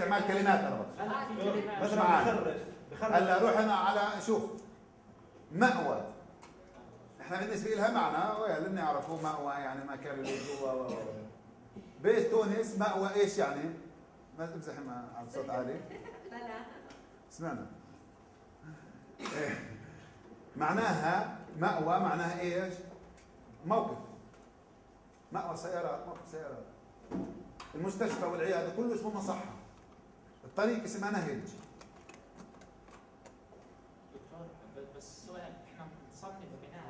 استعمال كلمات أنا بقصد بس معانا هلا روح أنا على شوف. مأوى. إحنا بالنسبة لها معنى اللي بنعرفه مأوى يعني مكان اللي جوا. بيت تونس مأوى إيش يعني؟ ما تمزح على الصوت عالي. لا لا سمعنا. معناها مأوى معناها إيش؟ موقف. مأوى سيارات موقف سيارات. المستشفى والعيادة كله اسمه مصحة. الطريق اسمها نهج بس سؤال إحنا بنصنف بناء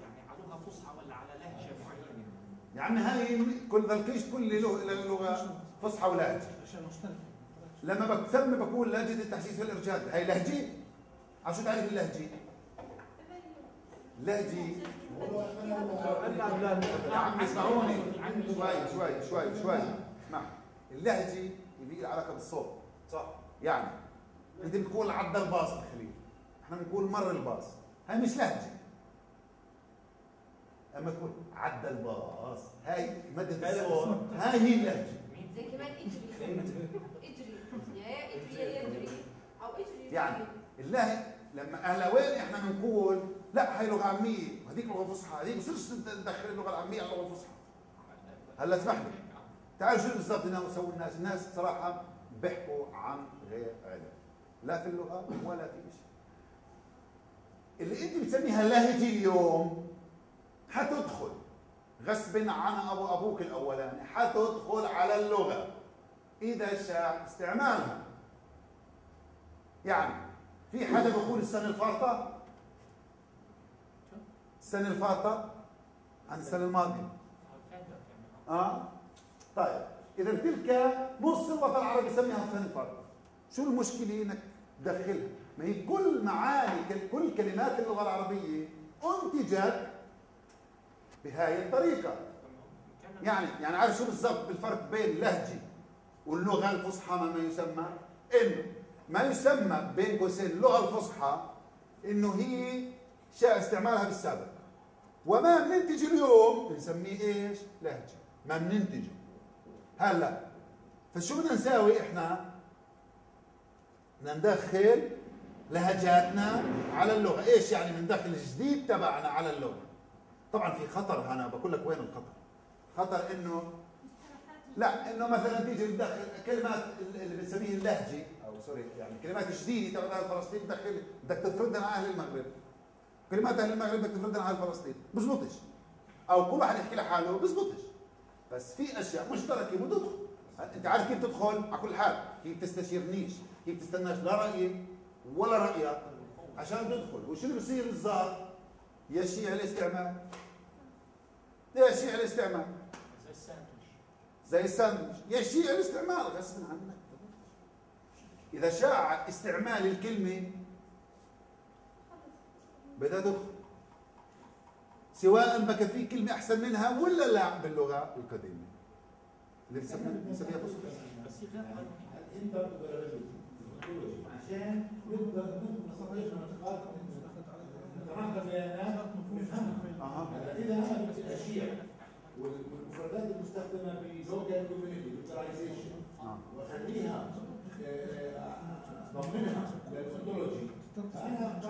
يعني على لغه فصحى ولا على لهجة معينة؟ يا عمي هاي كل ذا الكيش كل له لغة فصحى ولهجة. لما بسمي بقول لهجة التحسيس والإرشاد هاي لهجة؟ عشان تعرف اللهجة؟ لهجة. يا عم اسمعوني. شوي شوي شوي شوي. اسمع. اللهجة اللي لها علاقه بالصوت. صح. يعني انت بتقول عدى الباص الخليل. إحنا بنقول مر الباص. هاي مش لهجة. أما تقول عدى الباص هاي مدة الصوت. هاي هي اللهجة. زي كمان إجري. إجري. يا إجري يا يجري أو إجري يعني اللهجه لما اهلاوين إحنا بنقول لا هاي لغة عامية. وهذيك لغة فصحى. هذيك بصيرش تدخل اللغة العامية على اللغة الفصحى هلا اسمح لي. تعال شو بالضبط يسووا الناس. الناس صراحة بيحكوا عن غير علم. لا في اللغة ولا في شيء اللي أنت بتسميها لهجة اليوم حتدخل. غصب عن أبو أبوك الأولاني حتدخل على اللغة. إذا شاء استعمالها. يعني في حدا بيقول السنة الفارطة؟ السنة الفارطة؟ عن السنة الماضيه آه؟ طيب. إذا تلك نص الوطن العربي السنة الفارطه شو المشكلة إنك تدخلها ما هي كل معاني كل كلمات اللغة العربية أنتجت بهاي الطريقة. يعني يعني عارف شو بالضبط؟ بالفرق بين اللهجه واللغة الفصحى ما يسمى؟ انه ما يسمى بين قوسين اللغة الفصحى إنه هي شاء استعمالها بالسابق. وما بننتج اليوم بنسميه إيش؟ لهجة. ما بننتجه. هلا فشو بدنا نساوي إحنا؟ بدنا ندخل لهجاتنا على اللغة، إيش يعني بندخل الجديد تبعنا على اللغة؟ طبعا في خطر أنا بقول لك وين الخطر؟ خطر إنه لا إنه مثلا تيجي تدخل كلمات اللي بنسميه اللهجة أو سوري يعني كلمات جديده تبع أهل فلسطين تدخل بدك تفردها على أهل المغرب كلمات أهل المغرب بدك تفردها على أهل فلسطين بزبطش أو كل واحد يحكي لحاله بزبطش بس في أشياء مشتركه بتدخل أنت عارف كيف تدخل؟ على كل حال هي بتستشيرنيش هي بتستناش لا رايي ولا رايك عشان تدخل. وشو اللي بصير بالظبط يا شيع الاستعمال. شيع الاستعمال زي الساندويتش يا شيع الاستعمال. غصب عنك. إذا شاع استعمال الكلمة بدها تدخل. سواء بك في كلمة أحسن منها ولا لا باللغة القديمة. اللي بنسميها فصحى بس انت عشان نقدر نستطيع نتقاط نتناقض بيانات نفهمها اذا أنا بدي الاشياء والمفردات بلوكال لوكاليزيشن ضمنها بدي اسهل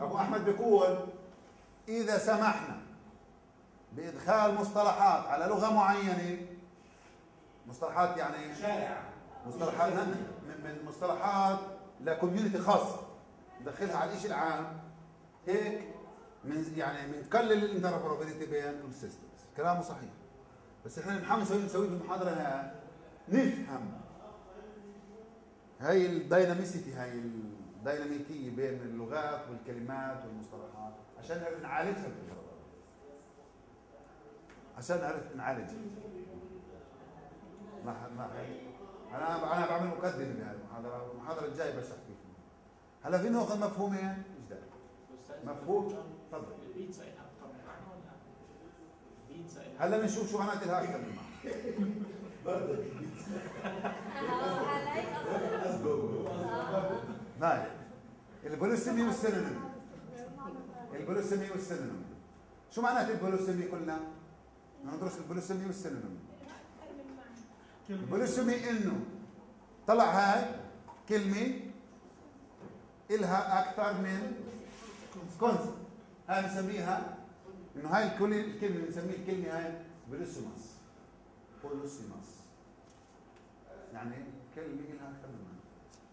أبو أحمد بيقول إذا سمحنا بإدخال مصطلحات على لغة معينة مصطلحات يعني شائعة. مصطلحات من من مصطلحات ل community خاصه ندخلها على الشيء العام. هيك من يعني بنقلل ال interoperability بين ال systems كلامه صحيح. بس إحنا بنحاول نسوي نسوي في المحاضرة هاي نفهم هاي ال dynamicity هاي الديناميكيه بين اللغات والكلمات والمصطلحات عشان نعرف نعالجها عشان نعرف نعالجها. ما ما أنا أنا بعمل مقدمة بهذه المحاضرة المحاضرة الجاية بشرح كيف هلا في ناخذ مفهومين؟ جداد مفهوم؟ تفضل. هلا بنشوف شو معنات لها أكثر من معنى برضه طيب البوليسيمي والسينونيم البوليسيمي والسينونيم شو معنات البوليسيمي قلنا؟ ندرس ال polysemy وال synonym polysemy إنه طلع هاي كلمة إلها أكثر من concept هاي بنسميها إنه هاي الكل الكلمة بنسميها الكلمة هاي polysemous polysemous يعني كلمة إلها أكثر من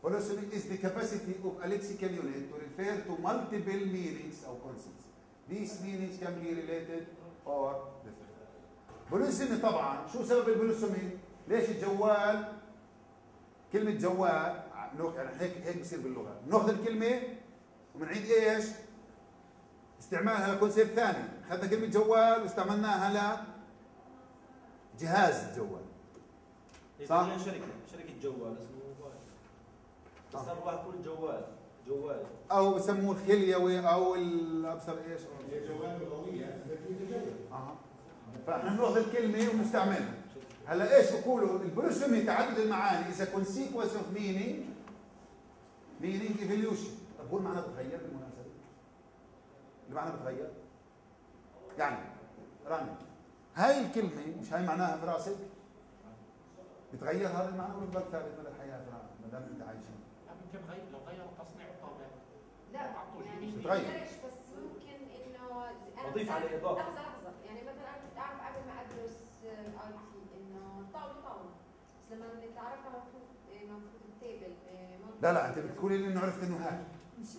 Polysemy is the capacity of a lexical unit to refer to multiple meanings or concepts. These meanings can be related or different. بوليسمي طبعا شو سبب البوليسمي؟ ليش الجوال كلمة جوال يعني هيك هيك بصير باللغة بناخذ الكلمة وبنعيد إيش؟ استعمالها لكونسيبت ثاني اخذنا كلمة جوال واستعملناها ل جهاز الجوال؟ صح؟ شركة شركة جوال اسمه واحد يقول جوال جوال. أو بسموه الخليوي أو الأبصر إيش؟ هي جوال تجوز أها. فإحنا بناخذ الكلمة ونستعملها هلأ إيش بقولوا البوليسمي تعدد المعاني. إذا consequence of meaning meaning evolution. طب هو المعنى بتغير بالمناسبة؟ المعنى بتغير؟ يعني راني هاي الكلمة مش هاي معناها في راسك؟ بتغير هذا المعنى ولا بضل ثابت مدى راسك ما دام أنت عايش يمكن غير لو غيروا تصنيع الطاولات لا يعني. بتغير. بتغيرش بس ممكن إنه أضيف مثلاً- عليه إضافة. لحظه لحظه يعني مثلا أنا كنت أعرف قبل ما أدرس ال IT إنه طاولة طاولة. بس لما تعرفت مفروض مفروض ال table لا لا أنت بتقولي لي إنه عرفت إنه هاي.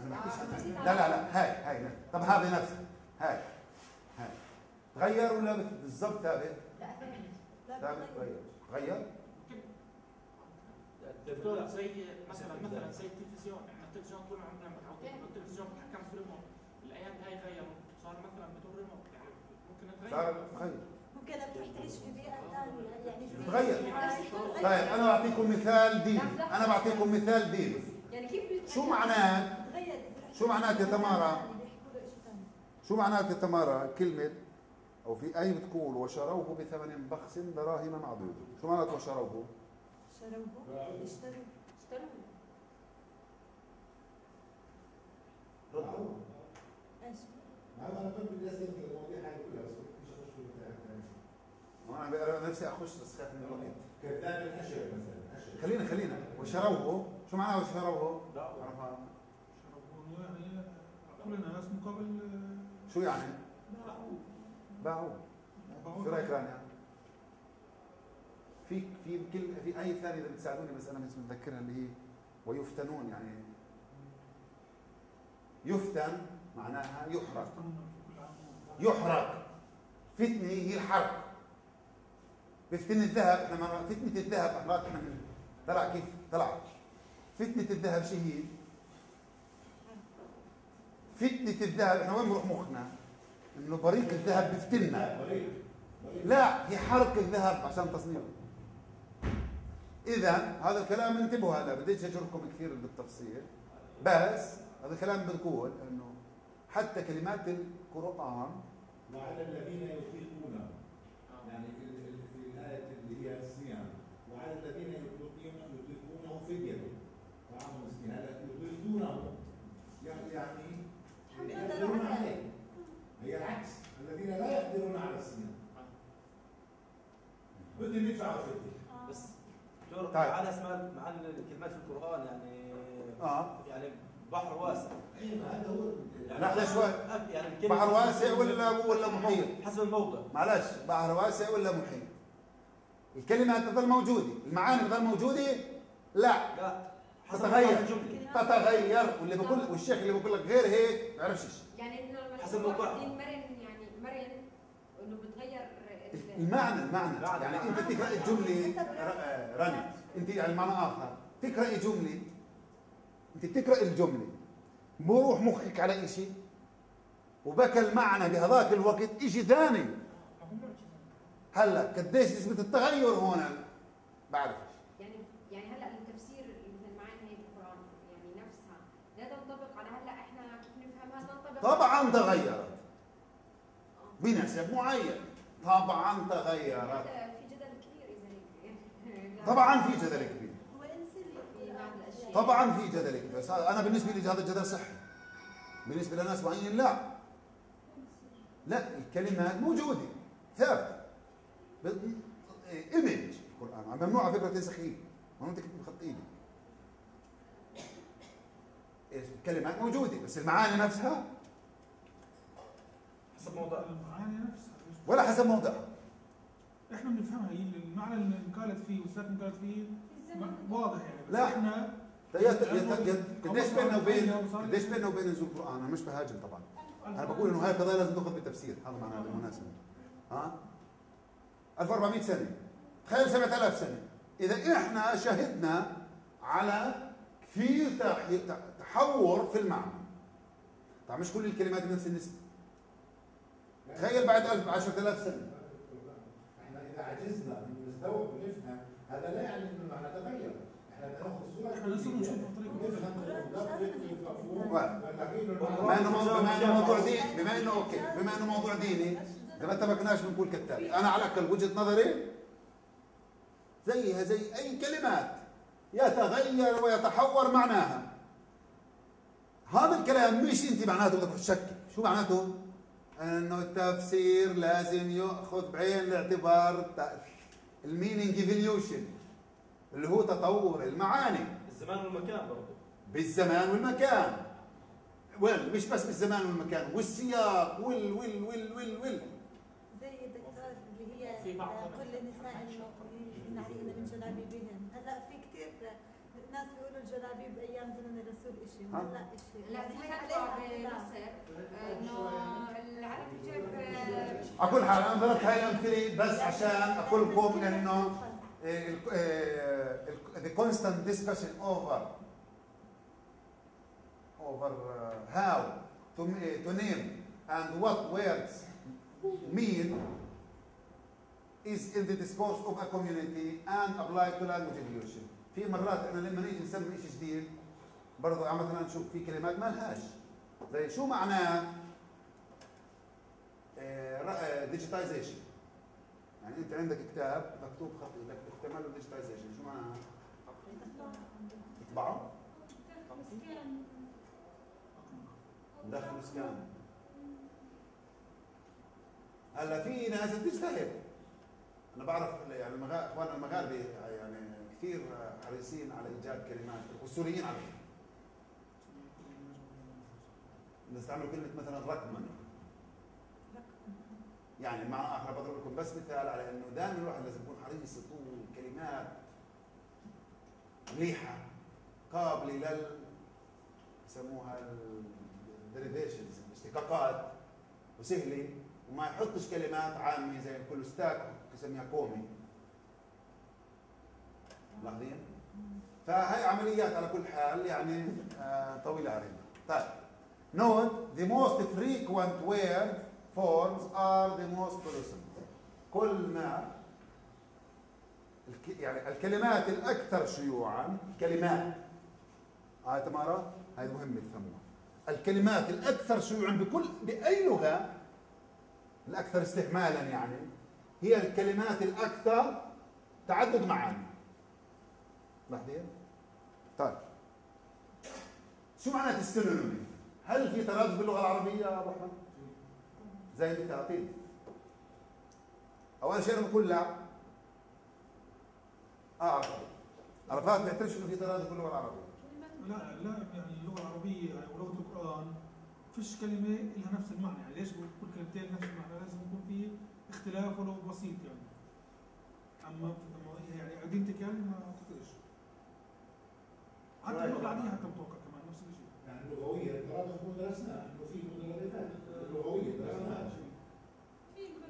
أنا ما بحكيش آه، لا لا لا هاي هاي. طب هذه نفسها هاي هاي. تغير ولا بالضبط ثابت؟ لا ثاني ثابت تغير. تغير؟ دكتور زي مثلا مثلا زي التلفزيون. إحنا التلفزيون طول عمرنا متعودين إنه التلفزيون بتحكم في ريموت الأيام هاي غيروا صار مثلا بدون ريموت. يعني ممكن صار تغير تغير ممكن تعيش في بيئة ثانية؟ يعني في بتغير. بيئة- طيب أنا بعطيكم مثال ديني. أنا بعطيكم مثال ديني. يعني كيف شو معناه شو معنات يا ثاني. شو معنات يا تمارا كلمة أو في آية بتقول وشروه بثمن بخس دراهم معدودة شو معنات وشروه؟ شروه اشتروا اشتروا ردوا إيش؟ مع أنا كنت بدي اسال المواضيع هاي كلها بس كنت مش اخش في البتاع. وأنا بقرا نفسي أخش بس خايف من الوقت كذاب الاشر مثلا اشر خلينا خلينا وشروه شو معناه وشروه؟ لا عرفها؟ يعني كل الناس مقابل شو يعني؟ باعوا باعوه باعوا شو رأيك رانيا؟ في في كل في آية ثانية إذا بتساعدوني بس أنا مش متذكرها اللي هي ويفتنون يعني. يفتن معناها يحرق. يحرق. فتنة هي الحرق. بفتن الذهب إحنا فتنة الذهب أحراق من طلع كيف طلع. فتنة الذهب شو هي؟ فتنة الذهب إحنا وين بروح مخنا؟ إنه بريق الذهب بفتنا لا هي حرق الذهب عشان تصنيعه. إذا هذا الكلام انتبهوا هلا بديش اجركم كثير بالتفصيل بس هذا الكلام بيقول إنه حتى كلمات القرآن وعلى الذين يطيقونه يعني في ال- في الآية اللي هي الصيام وعلى الذين يطيقونه يطيقونه فدية. طعام مسكين. هلا يطيقونه. يعني يعني يقدرون عليه. هي العكس. الذين لا يقدرون على الصيام. بدهم يدفعوا فدية. دكتور طيب. معانا اسماء معانا الكلمات في القرآن يعني آه يعني بحر واسع يعني لحظة شوي. يعني الكلمة بحر واسع ولا ولا محيط؟ حسب الموضع معلش بحر واسع ولا محيط؟ الكلمة تظل موجودة، المعاني بتظل موجودة؟ لا لا حسب تتغير. تتغير واللي بقول والشيخ اللي بقول لك غير هيك ما بيعرفش شيء يعني إنه حسب يكون موقعها. واحد مرن يعني مرن إنه بتغير ال- المعنى المعنى. معنى. يعني أنت تقراي الجمله ر- رني. أنت يعني معنى آخر. تقراي جملة. أنت بتقراي الجملة. بروح مخك على شيء وبكى المعنى بهذاك الوقت شيء ثاني. هلأ قديش نسبة التغير هون؟ بعرف. يعني يعني هلأ التفسير مثل المعاني هي بالقران يعني نفسها لا تنطبق على هلأ إحنا كيف نفهمها تنطبق؟ طبعا تغيرت بنسب معين. طبعا تغيرت. هذا في جدل كبير إذا هيك طبعا في جدل كبير. طبعا في جدل كبير. بس أنا بالنسبة لي هذا الجدل صحي. بالنسبة لناس معينين لا. لا الكلمات موجودة ثابتة. ايمج القرآن. ممنوع على فكرة تنسخ ايد ممنوع تكتب بخط ايدي الكلمات موجودة بس المعاني نفسها حسب موضوع المعاني نفسها ولا حسب موضعها إحنا بنفهمها هي المعنى اللي انقالت فيه والساكن انقالت فيه واضح يعني بس لا. إحنا قديش بيننا وبين قديش بيننا وبين نزول القران أنا مش بهاجم طبعا. أنا بقول إنه هاي القضايا لازم تاخذ بالتفسير هذا معناها بالمناسبه ها؟ 1400 سنة. تخيل 7000 سنة. إذا إحنا شهدنا على كثير تح- تحور في المعنى. طبعا مش كل الكلمات بنفس النسبة. تخيل بعد 1000 10000 سنة. إحنا إذا عجزنا ان نستوعب ونفهم هذا لا يعني إنه المعنى تغير إحنا بدنا ناخذ الصورة إحنا لازم نشوف بطريقة نفهم اللفظ المفهوم واحد. ونلاقي له بما إنه. بما إنه موضوع ديني. بما إنه أوكي. بما إنه موضوع ديني. إذا ما اتفقناش بنقول كالتالي. أنا على الأقل وجهة نظري زيها زي أي كلمات يتغير ويتحور معناها. هذا الكلام مش أنت معناته بدك تشكك شو معناته؟ انه التفسير لازم يأخذ بعين الاعتبار ال meaning evolution اللي هو تطور المعاني. الزمان والمكان برضه بالزمان والمكان. وين؟ مش بس بالزمان والمكان والسياق وال وال وال وال وال. زي الدكتور اللي هي بعض كل النساء المؤمنين عليهن من جلابيبهن هلأ في كثير ناس بيقولوا الجلابيب أيام زمن الرسول شيء؟ هلا شيء لا في فتوى بمصر انه على كل حال أنا ضربت هاي الامثله بس عشان أقول لكم انه the constant discussion over over uh, how to, to name and what words mean is in the discourse of a community and applied to language evolution. في مرات إحنا لما نيجي نسمي شيء جديد برضه يعني مثلا نشوف في كلمات ما لهاش زي شو معناه digitization يعني أنت عندك كتاب مكتوب خط إيدك تعمل له digitization شو معناها؟ تطبعه؟ دخل سكان هلا في ناس بتجتهد أنا بعرف يعني. أخواننا المغاربة يعني كثير حريصين على إيجاد كلمات والسوريين على فكره بنستعمل كلمة مثلا رقما يعني مع آخر بضرب لكم بس مثال على إنه دائما الواحد لازم يكون حريص يطول كلمات مليحه قابلة لل يسموها ال derivations الاشتقاقات وسهلة وما يحطش كلمات عامة زي كل ستاك يسميها كومي ملاحظين؟ فهي عمليات على كل حال يعني آه طويلة علينا طيب note the most frequent word forms are the most present كل ما الك... يعني الكلمات الأكثر شيوعا كلمات. هاي تمارا هاي مهمة تفهموها الكلمات الأكثر شيوعا بكل بأي لغة الأكثر استعمالا يعني هي الكلمات الأكثر تعدد معاني. بعدين طيب. شو معنات السينونيم؟ هل في ترادف باللغة العربية يا أبو أحمد؟ زي مثل أعطيني. اول شيء أنا بقول لا. اعرف عرفات بيعترفش إنه في ترادف باللغة العربية. لا لا يعني اللغة العربية يعني ولغة القرآن فيش كلمة لها نفس المعنى. يعني ليش كل كلمتين نفس المعنى؟ لازم يكون في اختلاف ولو بسيط يعني. أما يعني ايدنتيكال ما أعتقدش. حتى اللغة العادية حتى متوقع كمان نفس الشيء. يعني اللغوية الترادف درسناه إنه في مترادفات اللغوية درسناها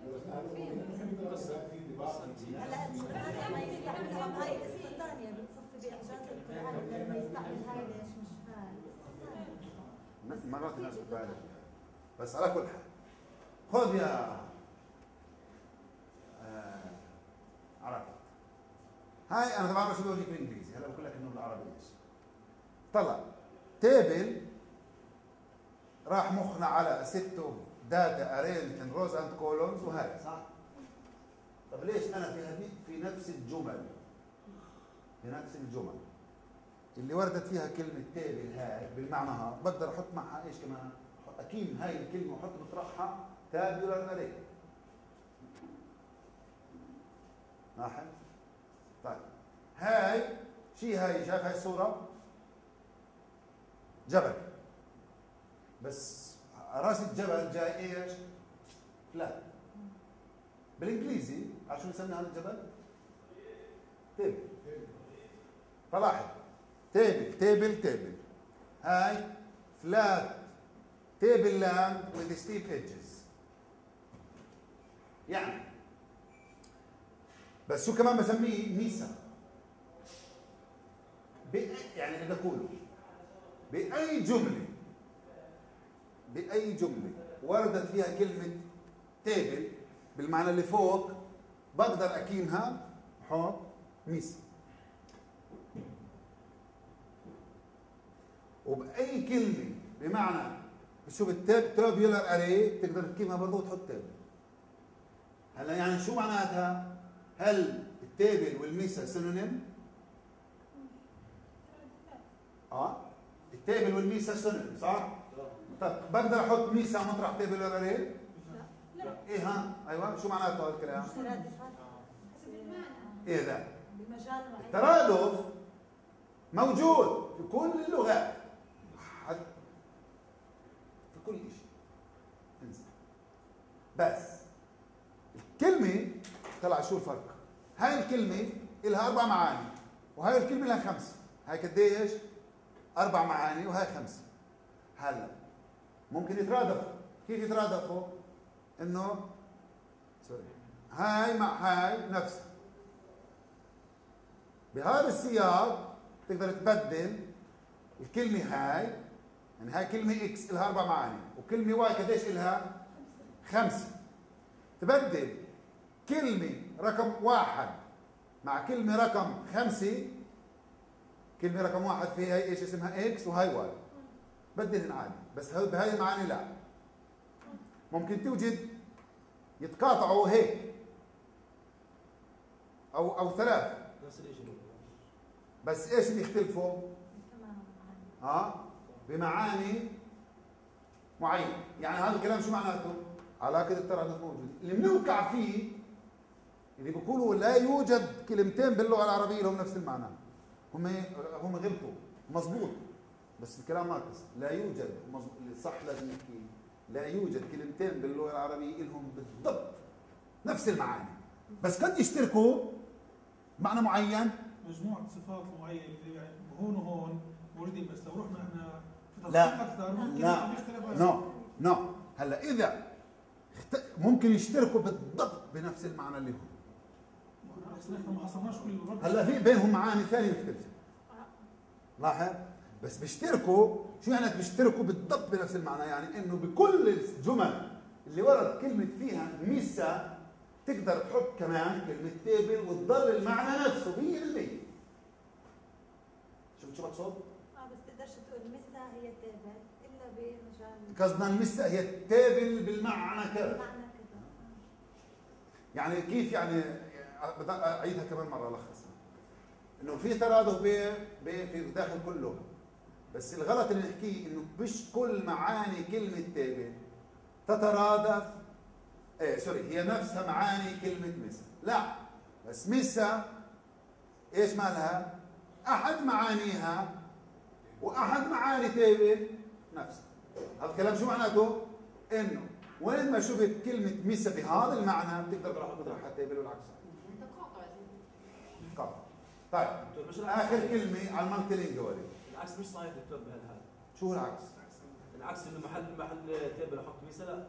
درسناها اللغويه في مترادفات في انضباط في هلا القرآن لما يستعمل هاي الاستثناء بتصفي باعجاز القرآن لما يستعمل هاي ليش مش هاي مرات الناس بتبالغ بس على كل حال خذ يا آه عرفت. هاي أنا طبعا شو بوريك بالإنجليزي هلا بقول لك إنه بالعربي. إيش طلع. table راح مخنا على set data arranged rows and columns وهاي صح. طب ليش أنا في في نفس الجمل؟ في نفس الجمل. اللي وردت فيها كلمة table هاي بالمعنى ها بقدر أحط معها إيش كمان؟ أكيد هاي الكلمة وأحط مطرحها tabular array لاحظ؟ طيب. شي هاي؟ شايف هاي الصورة؟ جبل. بس رأس الجبل جاي إيش؟ flat بالإنجليزي عارف شو نسمي هذا الجبل؟ table فلاحظ. table table table هاي flat table land with steep edges. يعني. بس شو كمان بسميه؟ mesa يعني اللي بقوله. بأي جملة. بأي جملة وردت فيها كلمة table بالمعنى اللي فوق بقدر أكيمها حط mesa وبأي كلمة بمعنى بتشوف ال tab tabular array تقدر تكيمها برضه وتحط table هلا يعني شو معناتها؟ هل ال table وال mesa synonym؟ آه ال table وال mesa synonym صح؟ طيب بقدر أحط mesa مطرح table ولا لا؟ لا إيه ها؟ أيوه شو معناته هذا الكلام؟ إيه ذا؟ بمجال معين الترادف موجود في كل اللغات كل شيء. انسى بس. الكلمة طلع شو الفرق؟ هاي الكلمة لها أربع معاني وهاي الكلمة لها خمسة هاي قديش؟ أربع معاني وهاي خمسة هلا ممكن يترادفوا. كيف يترادفوا؟ إنه سوري. هاي مع هاي نفسها بهذا السياق تقدر تبدل الكلمة هاي يعني هاي كلمة X لها أربع معاني وكلمة Y قديش لها؟ خمسة تبدل كلمة رقم واحد مع كلمة رقم خمسة كلمة رقم واحد فيها هي إيش اسمها X وهاي Y بدلن عادي بس هاي بهاي المعاني؟ لا. ممكن توجد يتقاطعوا هيك. أو أو ثلاث. بس إيش اللي يختلفوا؟ تمام. ها بمعاني معينه يعني هذا الكلام شو معناته؟ علاقة الترادف موجود اللي بنوقع فيه اللي بيقولوا لا يوجد كلمتين باللغة العربية لهم نفس المعنى. هم هم غلطوا. مزبوط بس الكلام ناقص لا يوجد صح لازم نحكي. لا يوجد كلمتين باللغة العربية لهم بالضبط نفس المعاني. بس قد يشتركوا معنى معين؟ مجموعة صفات معينة يعني هون وهون موجودين. بس لو رحنا إحنا لا. لا. نو نو هلا إذا. ممكن يشتركوا بالضبط بنفس المعنى اللي هو هلا في بينهم معاني ثانية مختلفه لاحظ بس بيشتركوا شو يعني بيشتركوا بالضبط بنفس المعنى يعني إنه بكل الجمل اللي ورد كلمة فيها mesa تقدر تحط كمان كلمة table وتضل المعنى نفسه 100% شفت شو مقصود؟ آه بس تقدرش تقول table إلا بمجال قصدنا ال mesa هي ال table بالمعنى كذا. معنى كذا. يعني كيف يعني بدي أعيدها كمان مرة ألخصها. إنه في ترادف في داخل كل لغه بس الغلط اللي نحكيه إنه مش كل معاني كلمة table تترادف إيه sorry هي نفسها معاني كلمة mesa لا بس mesa إيش مالها؟ أحد معانيها وأحد معاني table نفسها هذا الكلام شو معناته؟ إنه وين ما شفت كلمة mesa بهذا المعنى بتقدر تروح تطرحها table والعكس. تقاطع. طيب. آخر كلمة على ال multilinguality العكس مش صحيح دكتور بهالحال شو العكس؟ العكس إنه محل محل table أحط mesa لا.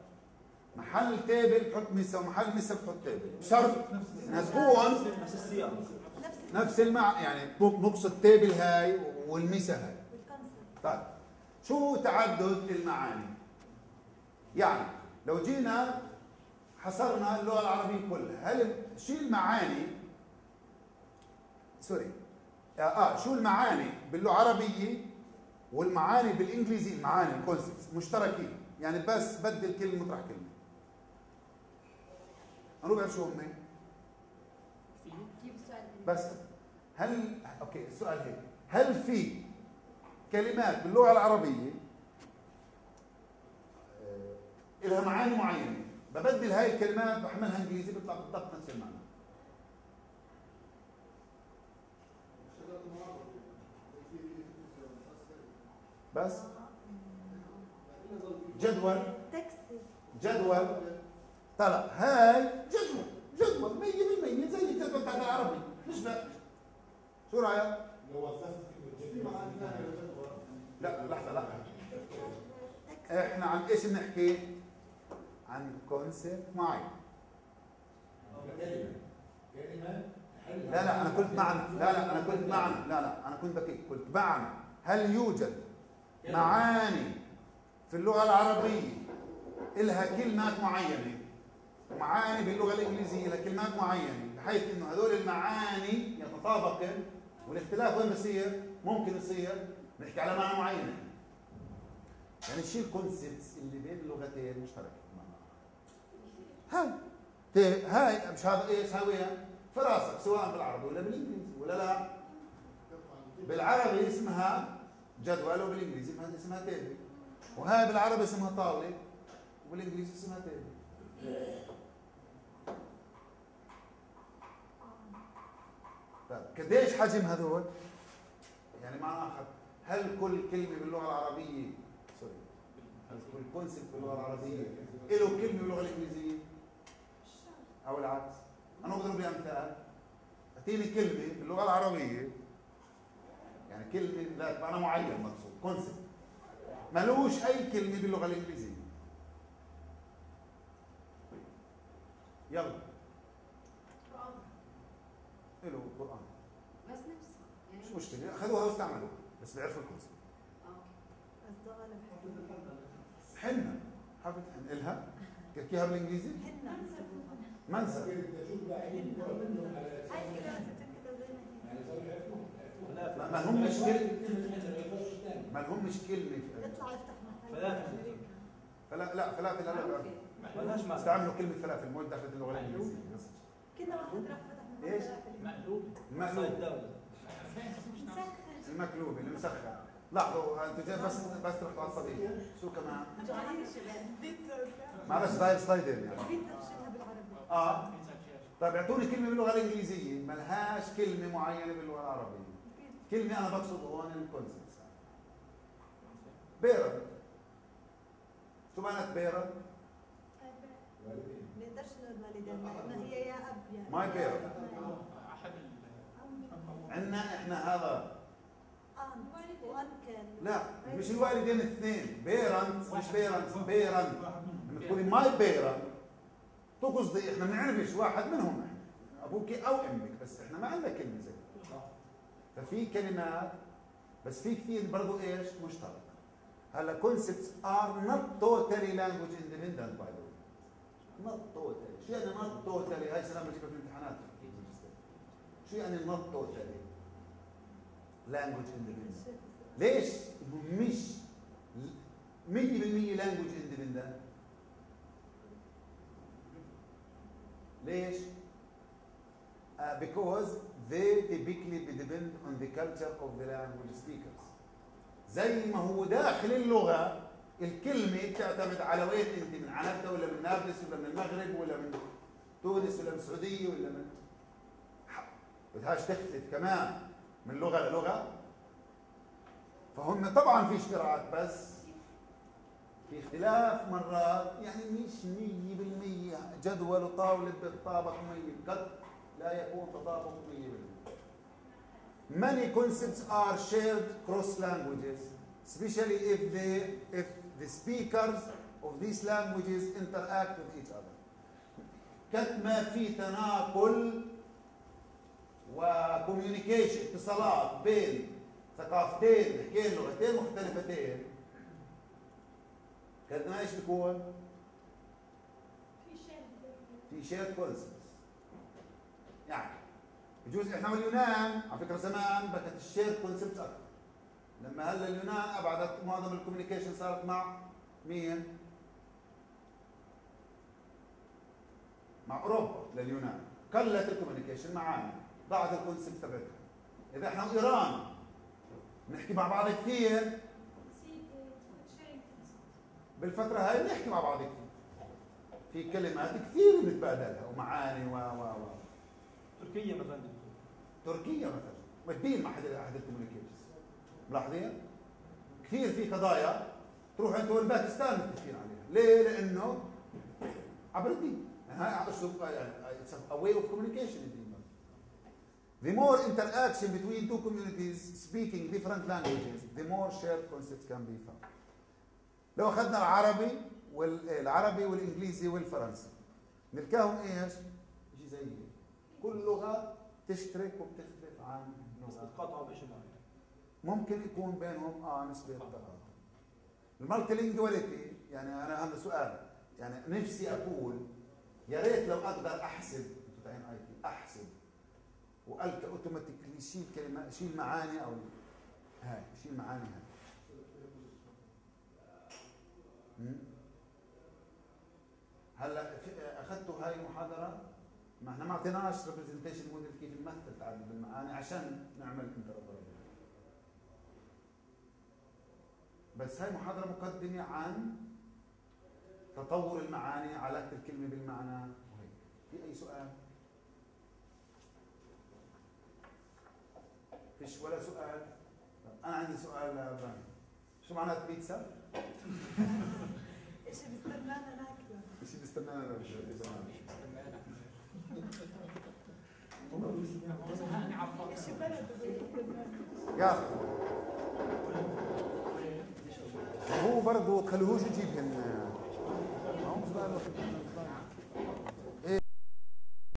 محل table بتحط mesa ومحل mesa بتحط table. بشرط نفس انها تكون نفس السياق. نفس المعنى يعني نقصد table هاي وال mesa هاي. طيب شو تعدد المعاني؟ يعني لو جينا حصرنا اللغة العربية كلها هل شو المعاني؟ sorry. آه, آه شو المعاني باللغة العربية والمعاني بالانجليزي المعاني ال concepts مشتركين. يعني بس بدل كلمة مطرح كلمة أنا بعرف شو هم. كيف السؤال بس هل okay السؤال هيك. هل في كلمات باللغة العربية آه، لها معاني معينة. ببدل هاي الكلمات بحملها إنجليزي بيطلع بالضبط نفس المعنى. بس؟ جدول. جدول. طلع. هاي جدول. جدول. 100% زي الجدول بتاع العربي. مش بقى شو رأيك؟ لو جدول لا لحظة لا إحنا عن إيش بنحكي؟ عن كونسيبت معين. كلمة تحل لا لا أنا قلت معنى لا لا أنا قلت معنى لا لا أنا كنت دقيق قلت معنى هل يوجد معاني في اللغة العربية إلها كلمات معينة؟ معاني باللغة الإنجليزية لها كلمات معينة بحيث إنه هذول المعاني يتطابقن والاختلاف وين بصير؟ ممكن يصير نحكي على معنى معينه يعني نشيل concepts اللي بين اللغتين مشتركة؟ هاي. هاي مش هذا إيش؟ هاويها في راسك سواء بالعربي ولا بالإنجليزي ولا لا؟ بالعربي اسمها جدول وبالإنجليزي اسمها table وهاي بالعربي اسمها طاوله وبالإنجليزي اسمها table طيب قديش حجم هذول؟ يعني معنى اخر هل كل كلمة باللغة العربيه sorry. هل كل concept باللغة العربيه له كلمة باللغة الإنجليزية؟ أو العكس. أنا بضرب لي امثال أعطيني كلمة باللغة العربية. يعني كلمة ذات معنى معين مقصود. concept ملوش أي كلمة باللغة الإنجليزية. يلا. قرآن. له قرآن؟ بس يعني مش مشكلة. اخذوها واستعملوها. بس بيعرفوا الكونسبت أوكي بس ده غلب حنة. حرف حن إلها. تحكيها بالإنجليزي؟ حنا بتنكتب زي ما ما ما هم مش كلمه كلمة حنة ما يفتح محل فلافل. فلا لا فلافل لا لا استعملوا كلمة فلافل مو دخلت اللغة الإنجليزية. بس. كنا واحد راح فتح محل إيش؟ فلافل. مقلوب. المقلوب اللي مسخن. لاحظوا جاي بس بس على الطبيب. شو كمان؟ بيتزا معلش داير سلايدر يعني. بيتزا بشيلها بالعربي آه. طيب اعطوني كلمة باللغة الإنجليزية. ما لهاش كلمة معينة باللغة العربية. كلمة أنا بقصد هون ال concept parent شو معنات؟ والدين ما نقدرش لأن هي يا أب يا. أب. أحد عندنا إحنا هذا و uncle لا مش الوالدين الاثنين. parent مش parent parent لما تقولي my parent تقصدي إحنا بنعرفش واحد منهم. إحنا أبوك أو أمك بس إحنا ما عندنا كلمة زي. ففي كلمات بس في كثير برضو إيش؟ مشترك هلا concepts are not totally language independent by the way. Not totally. شو يعني not totally هاي سلام بجيبها في الامتحانات. شو يعني not totally language independent ليش مش 100% language independent ليش؟ Uh, because they typically depend on the culture of the language speakers. زي ما هو داخل اللغة الكلمة بتعتمد على وين أنت من عنبة ولا من نابلس ولا من المغرب ولا من تونس ولا من السعودية ولا من بدهاش تختلف كمان من لغة للغة فهم طبعا في اشتراك بس في اختلاف مرات يعني مش مية بالمية جدول وطاولة بالطابق مية قد لا يكون تطابق مية بالمية Many concepts are shared cross languages, especially if the, if the speakers of these languages interact with each other. قد ما في تناقل وكوميونيكيشن اتصالات بين ثقافتين نحكي لغتين مختلفتين. قد ما إيش بيكون؟ في shared concepts يعني بجوز إحنا واليونان على فكرة زمان كانت ال shared concepts أكثر. لما هلأ اليونان أبعدت معظم ال communication صارت مع مين؟ مع أوروبا لليونان. قلت ال communication معانا ضاعت ال concept تبعتها. إذا إحنا وإيران نحكي مع بعض كثير. بالفترة هاي بنحكي مع بعض كثير. في كلمات كثير بنتبادلها ومعاني و و و. تركيا مثلا. تركيا مثلا. مدين مع احد احد ال communications ملاحظين؟ كثير في قضايا تروح انت والباكستان متفقين عليها. ليه؟ لأنه عبر الدين. يعني هاي اسلوب يعني a way of communication. الدين The more interaction between two communities speaking different languages, the more shared concepts can be found. لو أخذنا العربي والعربي والإنجليزي والفرنسي نلقاهم إيش؟ شيء زي هيك كل لغة تشترك وبتختلف عن بشيء معين ممكن يكون بينهم آه نسبة تقاطع ال multi يعني أنا هذا سؤال يعني نفسي أقول يا ريت لو أقدر أحسب آي وألقى automatically شيل كلمة شيل معاني أو هاي شيل معاني هاي؟ هلأ أخذتوا هاي المحاضره ما إحنا ما أعطيناش representation model كيف نمثل تعدد المعاني عشان نعمل interoperability بس هاي محاضرة مقدمة عن تطور المعاني علاقة الكلمة بالمعنى. وهيك. في أي سؤال؟ فيش ولا سؤال. طب أنا عندي سؤال لابراهيم شو معنات بيتزا؟ إيش بيستنانا ناكله؟ شو بيستنانا اذا إيش بلده يلا هو برضه تخلوهوش يجيب هن ما